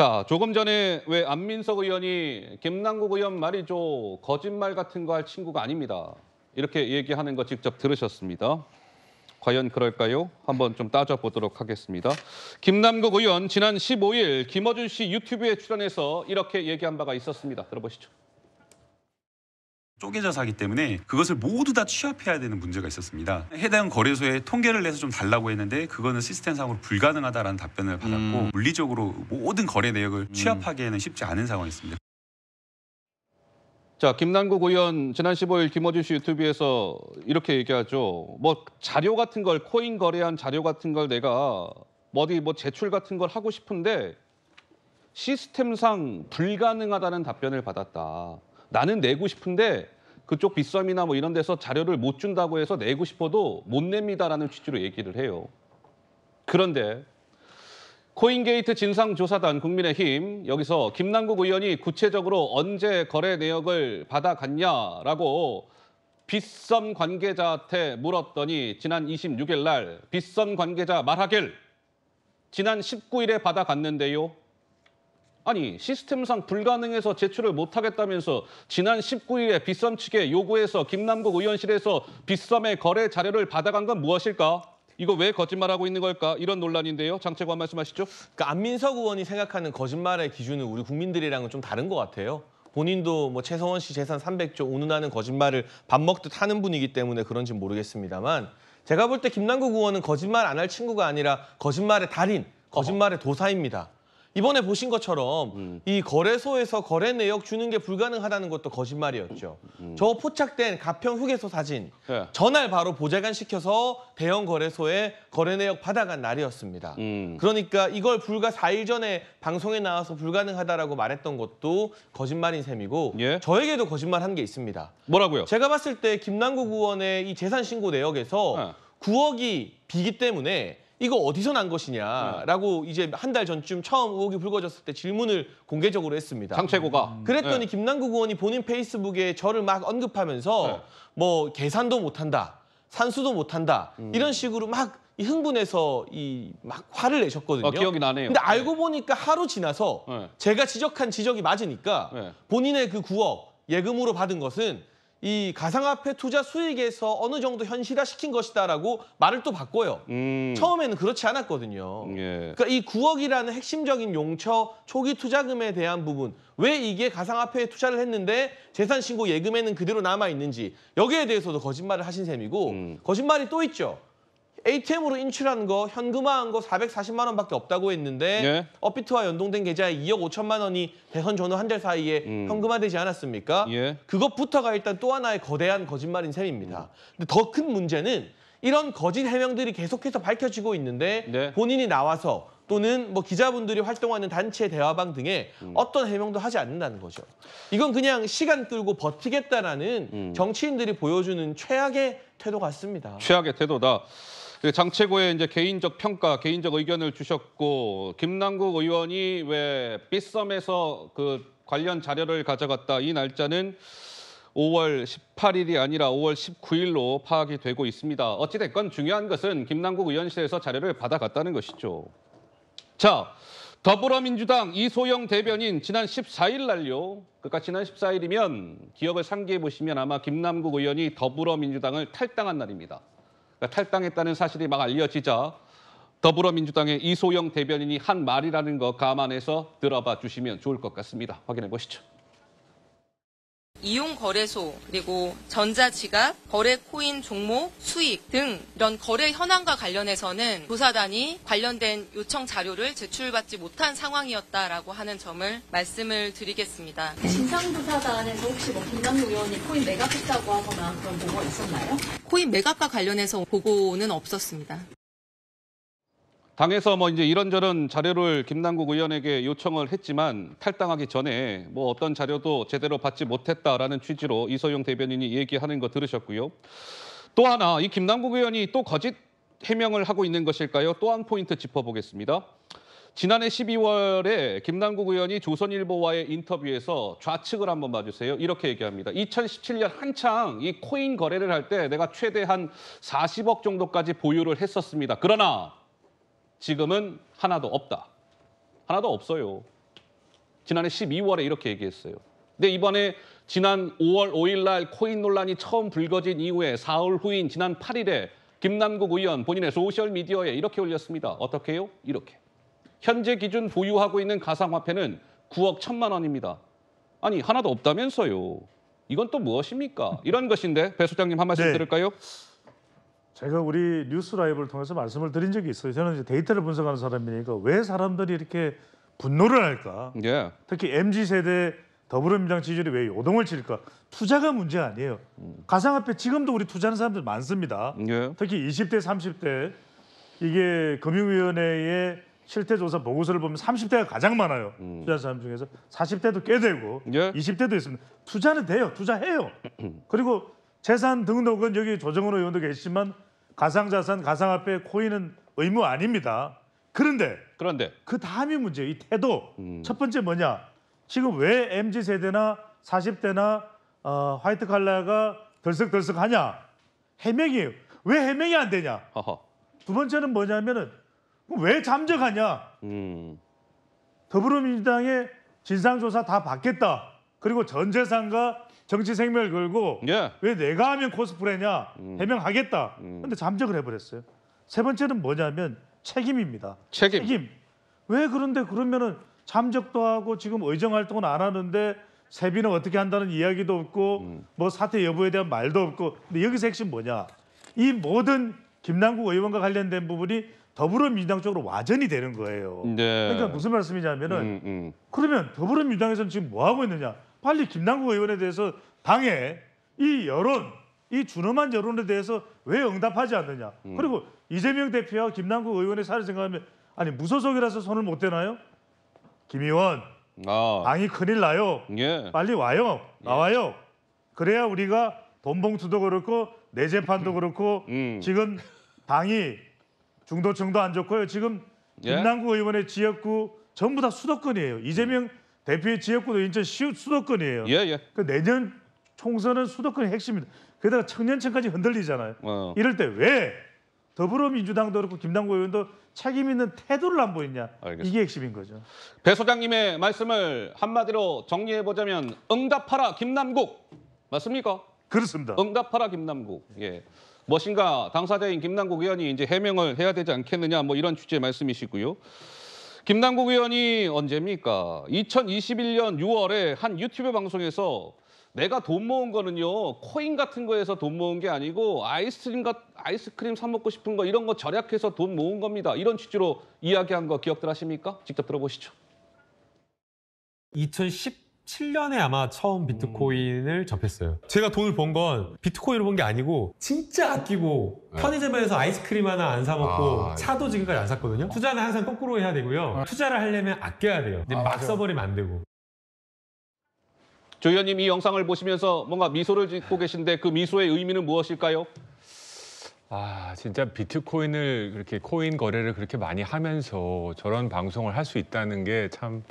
자, 조금 전에 왜 안민석 의원이 김남국 의원 말이죠. 거짓말 같은 거 할 친구가 아닙니다. 이렇게 얘기하는 거 직접 들으셨습니다. 과연 그럴까요? 한번 좀 따져보도록 하겠습니다. 김남국 의원 지난 15일 김어준 씨 유튜브에 출연해서 이렇게 얘기한 바가 있었습니다. 들어보시죠. 쪼개져 사기 때문에 그것을 모두 다 취합해야 되는 문제가 있었습니다. 해당 거래소에 통계를 내서 좀 달라고 했는데 그거는 시스템상으로 불가능하다라는 답변을 받았고 음. 물리적으로 모든 거래 내역을 취합하기에는 쉽지 않은 상황이었습니다. 자, 김남국 의원 지난 15일 김어준 씨 유튜브에서 이렇게 얘기하죠. 뭐 자료 같은 걸 코인 거래한 자료 같은 걸 내가 어디 뭐 제출 같은 걸 하고 싶은데 시스템상 불가능하다는 답변을 받았다. 나는 내고 싶은데 그쪽 빗썸이나 뭐 이런 데서 자료를 못 준다고 해서 내고 싶어도 못 냅니다라는 취지로 얘기를 해요. 그런데 코인게이트 진상조사단 국민의힘 여기서 김남국 의원이 구체적으로 언제 거래 내역을 받아갔냐라고 빗썸 관계자한테 물었더니 지난 26일 날 빗썸 관계자 말하길 지난 19일에 받아갔는데요. 아니 시스템상 불가능해서 제출을 못하겠다면서 지난 19일에 빗썸 측에 요구해서 김남국 의원실에서 빗썸의 거래 자료를 받아간 건 무엇일까? 이거 왜 거짓말하고 있는 걸까? 이런 논란인데요. 장채관 말씀하시죠. 그러니까 안민석 의원이 생각하는 거짓말의 기준은 우리 국민들이랑은 좀 다른 것 같아요. 본인도 뭐 최성원 씨 재산 300조 운운하는 거짓말을 밥 먹듯 하는 분이기 때문에 그런지 모르겠습니다만 제가 볼 때 김남국 의원은 거짓말 안 할 친구가 아니라 거짓말의 달인, 거짓말의 도사입니다. 이번에 보신 것처럼 이 거래소에서 거래 내역 주는 게 불가능하다는 것도 거짓말이었죠. 저 포착된 가평 휴게소 사진 예. 전날 바로 보좌관 시켜서 대형 거래소에 거래 내역 받아간 날이었습니다. 음. 그러니까 이걸 불과 4일 전에 방송에 나와서 불가능하다라고 말했던 것도 거짓말인 셈이고 예. 저에게도 거짓말 한 게 있습니다. 뭐라고요? 제가 봤을 때 김남국 의원의 이 재산 신고 내역에서 네. 9억이 비기 때문에 이거 어디서 난 것이냐라고 네. 이제 한 달 전쯤 처음 의혹이 불거졌을 때 질문을 공개적으로 했습니다. 장채고가. 그랬더니 네. 김남국 의원이 본인 페이스북에 저를 막 언급하면서 네. 뭐 계산도 못한다, 산수도 못한다 음. 이런 식으로 막 이 흥분해서 이 막 화를 내셨거든요. 어, 기억이 나네요. 근데 알고 보니까 하루 지나서 네. 제가 지적한 지적이 맞으니까 네. 본인의 그 9억 예금으로 받은 것은 이 가상화폐 투자 수익에서 어느 정도 현실화 시킨 것이다라고 말을 또 바꿔요. 음. 처음에는 그렇지 않았거든요. 예. 그러니까 이 9억이라는 핵심적인 용처 초기 투자금에 대한 부분 왜 이게 가상화폐에 투자를 했는데 재산 신고 예금에는 그대로 남아 있는지 여기에 대해서도 거짓말을 하신 셈이고 음. 거짓말이 또 있죠. ATM으로 인출한 거 현금화한 거 440만 원밖에 없다고 했는데 예. 업비트와 연동된 계좌에 2억 5천만 원이 대선 전후 한 달 사이에 음. 현금화되지 않았습니까? 예. 그것부터가 일단 또 하나의 거대한 거짓말인 셈입니다. 근데 더 큰 문제는 이런 거짓 해명들이 계속해서 밝혀지고 있는데 네. 본인이 나와서 또는 뭐 기자분들이 활동하는 단체 대화방 등에 음. 어떤 해명도 하지 않는다는 거죠. 이건 그냥 시간 끌고 버티겠다라는 음. 정치인들이 보여주는 최악의 태도 같습니다. 최악의 태도다. 그 장채고의 이제 개인적 평가, 개인적 의견을 주셨고 김남국 의원이 왜 빗썸에서 그 관련 자료를 가져갔다 이 날짜는 5월 18일이 아니라 5월 19일로 파악이 되고 있습니다. 어찌 됐건 중요한 것은 김남국 의원실에서 자료를 받아갔다는 것이죠. 자, 더불어민주당 이소영 대변인 지난 14일 날요. 그러니까 지난 14일이면 기억을 상기해 보시면 아마 김남국 의원이 더불어민주당을 탈당한 날입니다. 그러니까 탈당했다는 사실이 막 알려지자 더불어민주당의 이소영 대변인이 한 말이라는 거 감안해서 들어봐 주시면 좋을 것 같습니다. 확인해 보시죠. 이용 거래소 그리고 전자지갑, 거래 코인 종목, 수익 등 이런 거래 현황과 관련해서는 조사단이 관련된 요청 자료를 제출받지 못한 상황이었다라고 하는 점을 말씀을 드리겠습니다. 진상조사단에서 혹시 뭐 김남국 의원이 코인 매각했다고 하거나 그런 보고가 있었나요? 코인 매각과 관련해서 보고는 없었습니다. 당에서 뭐 이제 이런저런 자료를 김남국 의원에게 요청을 했지만 탈당하기 전에 뭐 어떤 자료도 제대로 받지 못했다라는 취지로 이소영 대변인이 얘기하는 거 들으셨고요. 또 하나 이 김남국 의원이 또 거짓 해명을 하고 있는 것일까요? 또 한 포인트 짚어보겠습니다. 지난해 12월에 김남국 의원이 조선일보와의 인터뷰에서 좌측을 한번 봐주세요. 이렇게 얘기합니다. 2017년 한창 이 코인 거래를 할 때 내가 최대 한 40억 정도까지 보유를 했었습니다. 그러나 지금은 하나도 없다. 하나도 없어요. 지난해 12월에 이렇게 얘기했어요. 근데 이번에 지난 5월 5일 날 코인 논란이 처음 불거진 이후에 사흘 후인 지난 8일에 김남국 의원 본인의 소셜 미디어에 이렇게 올렸습니다. 어떻게요? 이렇게. 현재 기준 보유하고 있는 가상화폐는 9억 1천만 원입니다. 아니 하나도 없다면서요. 이건 또 무엇입니까? 이런 것인데 배 소장님 한 말씀 네. 들을까요? 제가 우리 뉴스 라이브를 통해서 말씀을 드린 적이 있어요. 저는 이제 데이터를 분석하는 사람이니까 왜 사람들이 이렇게 분노를 할까? 예. 특히 MZ 세대 더불어민주당 지지율이 왜 요동을 칠까? 투자가 문제 아니에요. 가상화폐 지금도 우리 투자하는 사람들 많습니다. 예. 특히 20대, 30대 이게 금융위원회의 실태 조사 보고서를 보면 30대가 가장 많아요. 투자하는 사람 중에서 40대도 꽤 되고 예. 20대도 있습니다. 투자는 돼요. 투자해요. 그리고 재산 등록은 여기 조정원 의원도 계시지만 가상자산, 가상화폐, 코인은 의무 아닙니다. 그런데 그런데 그 다음이 문제예요. 이 태도. 첫 번째 뭐냐? 지금 왜 MZ 세대나 40대나 어, 화이트 칼라가 덜썩덜썩하냐? 해명이에요. 왜 해명이 안 되냐? 허허. 두 번째는 뭐냐면은 왜 잠적하냐? 음. 더불어민주당의 진상조사 다 받겠다. 그리고 전 재산과 정치 생명을 걸고 예. 왜 내가 하면 코스프레냐? 해명하겠다. 음. 근데 잠적을 해버렸어요. 세 번째는 뭐냐면 책임입니다. 책임. 책임. 왜 그런데 그러면은 잠적도 하고 지금 의정 활동은 안 하는데 세비는 어떻게 한다는 이야기도 없고 음. 뭐 사퇴 여부에 대한 말도 없고 근데 여기서 핵심 뭐냐? 이 모든 김남국 의원과 관련된 부분이 더불어민주당 쪽으로 와전이 되는 거예요. 네. 그러니까 무슨 말씀이냐면은 음, 음. 그러면 더불어민주당에서는 지금 뭐 하고 있느냐? 빨리 김남국 의원에 대해서 당에 이 여론, 이 준엄한 여론에 대해서 왜 응답하지 않느냐? 음. 그리고 이재명 대표와 김남국 의원의 사를 생각하면 아니 무소속이라서 손을 못 대나요? 김 의원 아. 당이 큰일 나요. 예. 빨리 와요. 나와요. 그래야 우리가 돈 봉투도 그렇고 내 재판도 그렇고 음. 지금 당이 중도층도 안 좋고요. 지금 예? 김남국 의원의 지역구 전부 다 수도권이에요. 이재명 대표의 지역구도 인천 시 수도권이에요. 예, 예. 그 내년 총선은 수도권이 핵심입니다. 게다가 청년층까지 흔들리잖아요. 어. 이럴 때 왜 더불어민주당도 그렇고 김남국 의원도 책임 있는 태도를 안 보이냐? 알겠습니다. 이게 핵심인 거죠. 배 소장님의 말씀을 한마디로 정리해 보자면 응답하라 김남국 맞습니까? 그렇습니다. 응답하라 김남국. 예. 무엇인가 당사자인 김남국 의원이 이제 해명을 해야 되지 않겠느냐 뭐 이런 취지의 말씀이시고요. 김남국 의원이 언제입니까? 2021년 6월에 한 유튜브 방송에서 내가 돈 모은 거는요 코인 같은 거에서 돈 모은 게 아니고 아이스크림 같 아이스크림 사 먹고 싶은 거 이런 거 절약해서 돈 모은 겁니다. 이런 취지로 이야기한 거 기억들 하십니까? 직접 들어보시죠. 2017년에 아마 처음 비트코인을 접했어요. 제가 돈을 번 건 비트코인을 번게 아니고 진짜 아끼고 편의점에서 아이스크림 하나 안 사 먹고 아, 차도 지금까지 안 샀거든요. 투자는 항상 거꾸로 해야 되고요. 투자를 하려면 아껴야 돼요. 근데 막 써버리면 안 되고. 조 의원님 이 영상을 보시면서 뭔가 미소를 짓고 계신데 그 미소의 의미는 무엇일까요? 아, 진짜 비트코인을 그렇게 코인 거래를 그렇게 많이 하면서 저런 방송을 할 수 있다는 게 참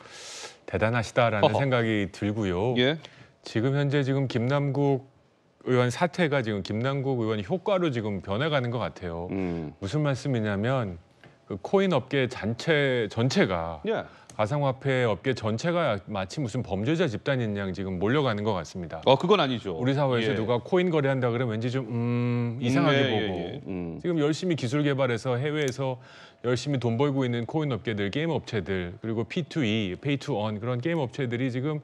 대단하시다라는 어허. 생각이 들고요. 예. 지금 현재 지금 김남국 의원 사태가 지금 김남국 의원 효과로 지금 변해가는 것 같아요. 음. 무슨 말씀이냐면 그 코인 업계 전체 전체가 예. 가상화폐 업계 전체가 마치 무슨 범죄자 집단인 양 지금 몰려가는 것 같습니다. 어 그건 아니죠. 우리 사회에서 예. 누가 코인 거래한다 그러면 왠지 좀 음, 이상하게 예, 예, 보고 예. 음. 지금 열심히 기술 개발해서 해외에서 열심히 돈 벌고 있는 코인 업계들, 게임 업체들 그리고 P2E, Play to Earn 그런 게임 업체들이 지금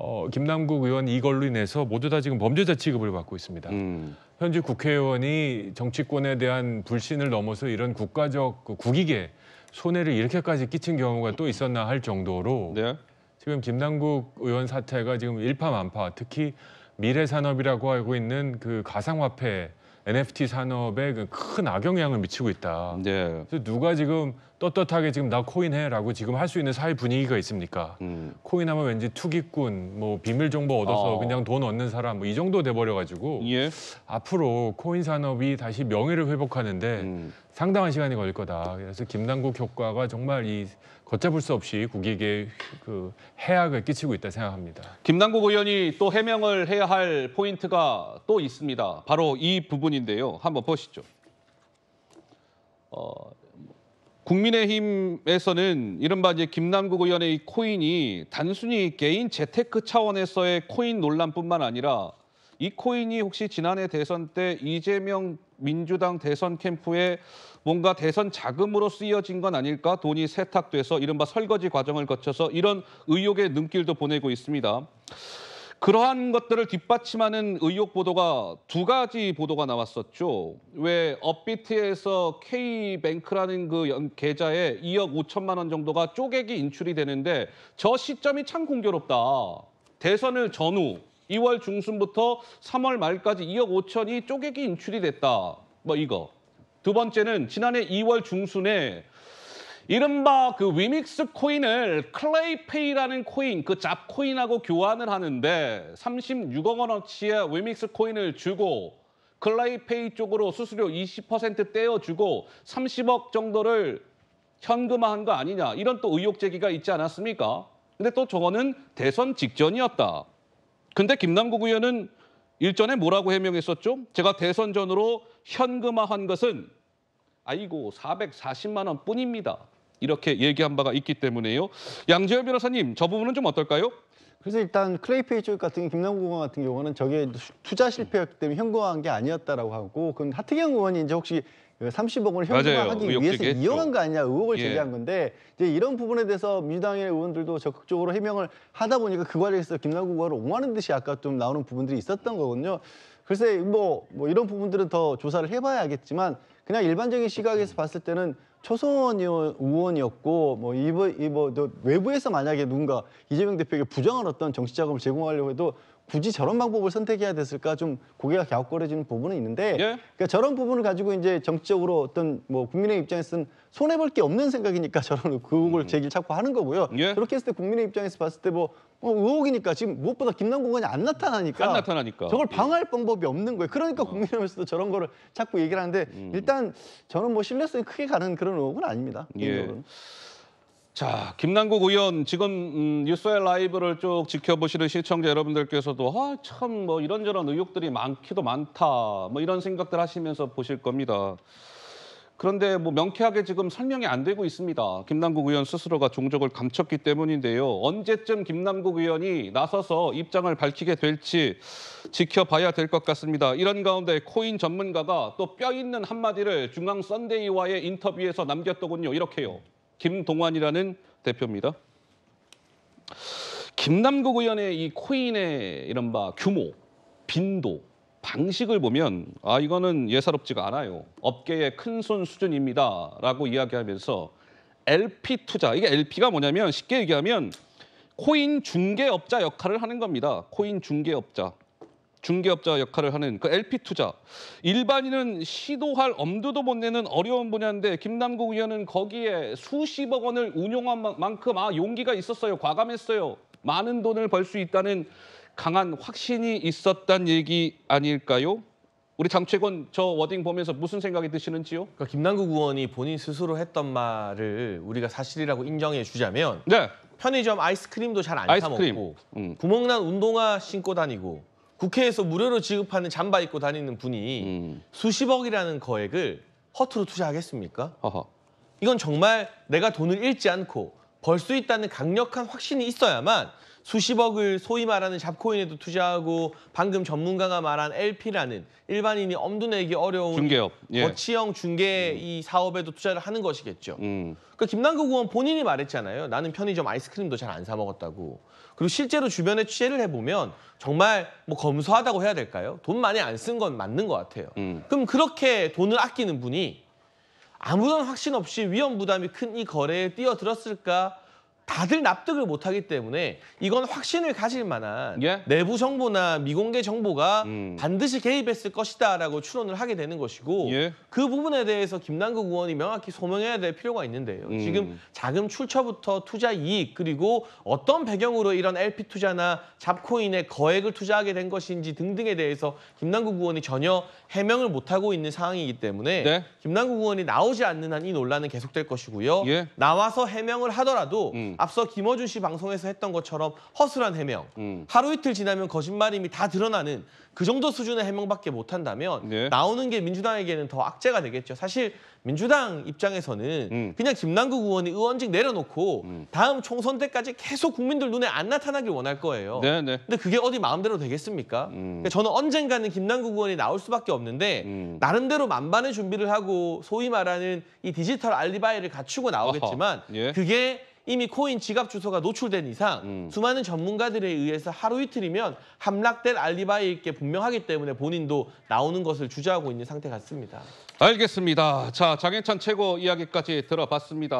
어, 김남국 의원 이걸로 인해서 모두 다 지금 범죄자 취급을 받고 있습니다. 음. 현재 국회의원이 정치권에 대한 불신을 넘어서 이런 국가적 그 국익에 손해를 이렇게까지 끼친 경우가 또 있었나 할 정도로 네. 지금 김남국 의원 사태가 지금 일파만파 특히 미래 산업이라고 알고 있는 그 가상화폐 NFT 산업에 그큰 악영향을 미치고 있다. 네. 그래서 누가 지금 떳떳하게 지금 나 코인 해라고 지금 할 수 있는 사회 분위기가 있습니까? 음. 코인하면 왠지 투기꾼, 뭐 비밀 정보 얻어서 어. 그냥 돈 얻는 사람 뭐 이 정도 돼 버려 가지고 예. 앞으로 코인 산업이 다시 명예를 회복하는데 음. 상당한 시간이 걸릴 거다. 그래서 김남국 효과가 정말 이 걷잡을 수 없이 국익에 그 해악을 끼치고 있다 생각합니다. 김남국 의원이 또 해명을 해야 할 포인트가 또 있습니다. 바로 이 부분인데요. 한번 보시죠. 어, 국민의힘에서는 이른바 이제 김남국 의원의 이 코인이 단순히 개인 재테크 차원에서의 코인 논란뿐만 아니라 이 코인이 혹시 지난해 대선 때 이재명 민주당 대선 캠프에 뭔가 대선 자금으로 쓰여진 건 아닐까 돈이 세탁돼서 이른바 설거지 과정을 거쳐서 이런 의혹의 눈길도 보내고 있습니다. 그러한 것들을 뒷받침하는 의혹 보도가 두 가지 보도가 나왔었죠. 왜 업비트에서 K뱅크라는 그 연- 계좌에 2억 5천만 원 정도가 쪼개기 인출이 되는데 저 시점이 참 공교롭다. 대선을 전후 2월 중순부터 3월 말까지 2억 5천이 쪼개기 인출이 됐다. 뭐 이거. 두 번째는 지난해 2월 중순에 이른바 그 위믹스 코인을 클레이페이라는 코인, 그 잡코인하고 교환을 하는데 36억 원어치의 위믹스 코인을 주고 클레이페이 쪽으로 수수료 20% 떼어주고 30억 정도를 현금화한 거 아니냐 이런 또 의혹 제기가 있지 않았습니까? 근데 또 저거는 대선 직전이었다. 근데 김남국 의원은 일전에 뭐라고 해명했었죠? 제가 대선 전으로 현금화한 것은 아이고 440만 원 뿐입니다. 이렇게 얘기한 바가 있기 때문에요. 양재열 변호사님, 저 부분은 좀 어떨까요? 그래서 일단 클레이페이 쪽 같은 김남국 의원 같은 경우는 저게 투자 실패였기 때문에 현금화한 게 아니었다라고 하고 그건 하태경 의원이 이제 혹시 그 30억 원을 맞아요. 현금화하기 위해서 제기했죠. 이용한 거 아니냐 의혹을 예. 제기한 건데 이제 이런 부분에 대해서 민주당의 의원들도 적극적으로 해명을 하다 보니까 그 과정에서 김남국 의원을 옹호하는 듯이 아까 좀 나오는 부분들이 있었던 거거든요. 글쎄 뭐, 뭐 이런 부분들은 더 조사를 해봐야 알겠지만 그냥 일반적인 시각에서 봤을 때는 초선 의원- 의원이었고 뭐 이번 이뭐 외부에서 만약에 누군가 이재명 대표에게 부정한 어떤 정치 자금을 제공하려고 해도 굳이 저런 방법을 선택해야 됐을까 좀 고개가 갸웃거려지는 부분은 있는데 예. 그러니까 저런 부분을 가지고 이제 정치적으로 어떤 뭐 국민의 입장에서는 손해 볼 게 없는 생각이니까 저런 그 의혹을 제기를 자꾸 하는 거고요. 예. 그렇게 했을 때 국민의 입장에서 봤을 때뭐 의혹이니까 지금 무엇보다 김남국 의원이 안 나타나니까 안 나타나니까. 저걸 방어할 방법이 없는 거예요. 그러니까 국민의힘에서도 저런 거를 자꾸 얘기를 하는데 일단 저는 뭐 신뢰성이 크게 가는 그런 의혹은 아닙니다. 예. 개인적으로는. 자, 김남국 의원 지금 음, 뉴스의 라이브를 쭉 지켜보시는 시청자 여러분들께서도 아, 참 뭐 이런저런 의혹들이 많기도 많다. 뭐 이런 생각들 하시면서 보실 겁니다. 그런데 뭐 명쾌하게 지금 설명이 안 되고 있습니다. 김남국 의원 스스로가 종적을 감췄기 때문인데요. 언제쯤 김남국 의원이 나서서 입장을 밝히게 될지 지켜봐야 될 것 같습니다. 이런 가운데 코인 전문가가 또 뼈 있는 한마디를 중앙 썬데이와의 인터뷰에서 남겼더군요. 이렇게요. 김동완이라는 대표입니다. 김남국 의원의 이 코인의 이른바 규모, 빈도, 방식을 보면 아 이거는 예사롭지가 않아요. 업계의 큰 손 수준입니다라고 이야기하면서 LP 투자 이게 LP가 뭐냐면 쉽게 얘기하면 코인 중개업자 역할을 하는 겁니다. 코인 중개업자. 중개업자 역할을 하는 그 LP 투자. 일반인은 시도할 엄두도 못 내는 어려운 분야인데 김남국 의원은 거기에 수십억 원을 운용한 마- 만큼 아 용기가 있었어요. 과감했어요. 많은 돈을 벌 수 있다는 강한 확신이 있었단 얘기 아닐까요? 우리 장채권 저 워딩 보면서 무슨 생각이 드시는지요? 그러니까 김남국 의원이 본인 스스로 했던 말을 우리가 사실이라고 인정해 주자면 네. 편의점 아이스크림도 잘 안 사. 먹고 음. 구멍난 운동화 신고 다니고 국회에서 무료로 지급하는 잠바 입고 다니는 분이 음. 수십억이라는 거액을 허투루 투자하겠습니까? 하하. 이건 정말 내가 돈을 잃지 않고 벌 수 있다는 강력한 확신이 있어야만 수십억을 소위 말하는 잡코인에도 투자하고 방금 전문가가 말한 LP라는 일반인이 엄두 내기 어려운 중개업. 예. 거치형 중개 이 사업에도 투자를 하는 것이겠죠. 음. 그러니까 김남국 의원 본인이 말했잖아요. 나는 편의점 아이스크림도 잘 안 사 먹었다고. 그리고 실제로 주변에 취재를 해보면 정말 뭐 검소하다고 해야 될까요? 돈 많이 안 쓴 건 맞는 것 같아요. 음. 그럼 그렇게 돈을 아끼는 분이 아무런 확신 없이 위험 부담이 큰 이 거래에 뛰어들었을까? 다들 납득을 못하기 때문에 이건 확신을 가질 만한 예. 내부 정보나 미공개 정보가 음. 반드시 개입했을 것이다라고 추론을 하게 되는 것이고 예. 그 부분에 대해서 김남국 의원이 명확히 소명해야 될 필요가 있는데요. 음. 지금 자금 출처부터 투자 이익 그리고 어떤 배경으로 이런 LP 투자나 잡코인에 거액을 투자하게 된 것인지 등등에 대해서 김남국 의원이 전혀 해명을 못하고 있는 상황이기 때문에 네. 김남국 의원이 나오지 않는 한 이 논란은 계속될 것이고요. 예. 나와서 해명을 하더라도 음. 앞서 김어준 씨 방송에서 했던 것처럼 허술한 해명, 음. 하루 이틀 지나면 거짓말임이 다 드러나는 그 정도 수준의 해명밖에 못한다면 네. 나오는 게 민주당에게는 더 악재가 되겠죠. 사실 민주당 입장에서는 음. 그냥 김남국 의원이 의원직 내려놓고 다음 총선 때까지 계속 국민들 눈에 안 나타나길 원할 거예요. 네, 네. 근데 그게 어디 마음대로 되겠습니까? 음. 그러니까 저는 언젠가는 김남국 의원이 나올 수밖에 없는데 음. 나름대로 만반의 준비를 하고 소위 말하는 이 디지털 알리바이를 갖추고 나오겠지만 예. 그게 이미 코인 지갑 주소가 노출된 이상 음. 수많은 전문가들에 의해서 하루 이틀이면 함락될 알리바이일 게 분명하기 때문에 본인도 나오는 것을 주저하고 있는 상태 같습니다. 알겠습니다. 자, 장현찬 최고 이야기까지 들어봤습니다.